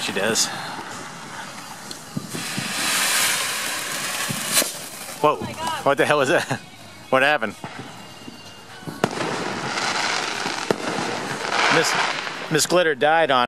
She does. Whoa. Oh what the hell is that? What happened? Miss Miss Glitter died on